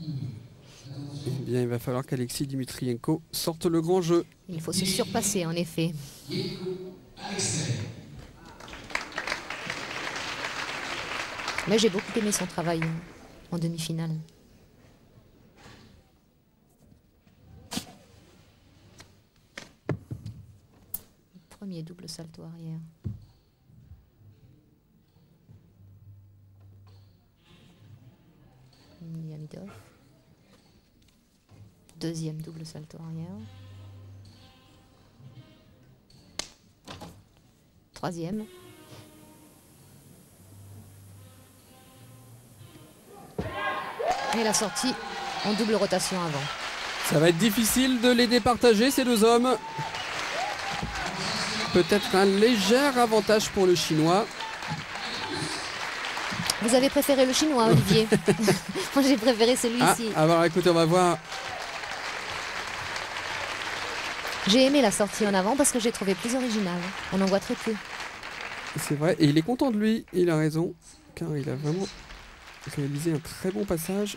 Eh bien, il va falloir qu'Alexis Dimitrienko sorte le grand jeu. Il faut se surpasser, en effet. Mais j'ai beaucoup aimé son travail en demi-finale. Premier double salto arrière. Deuxième double salto arrière. Troisième. Et la sortie en double rotation avant. Ça va être difficile de les départager, ces deux hommes. Peut-être un léger avantage pour le Chinois. Vous avez préféré le chinois, Olivier Moi, j'ai préféré Ah, celui-ci. alors écoutez, on va voir. J'ai aimé la sortie en avant parce que j'ai trouvé plus originale. On en voit très peu. C'est vrai, et il est content de lui, il a raison, car il a vraiment réalisé un très bon passage.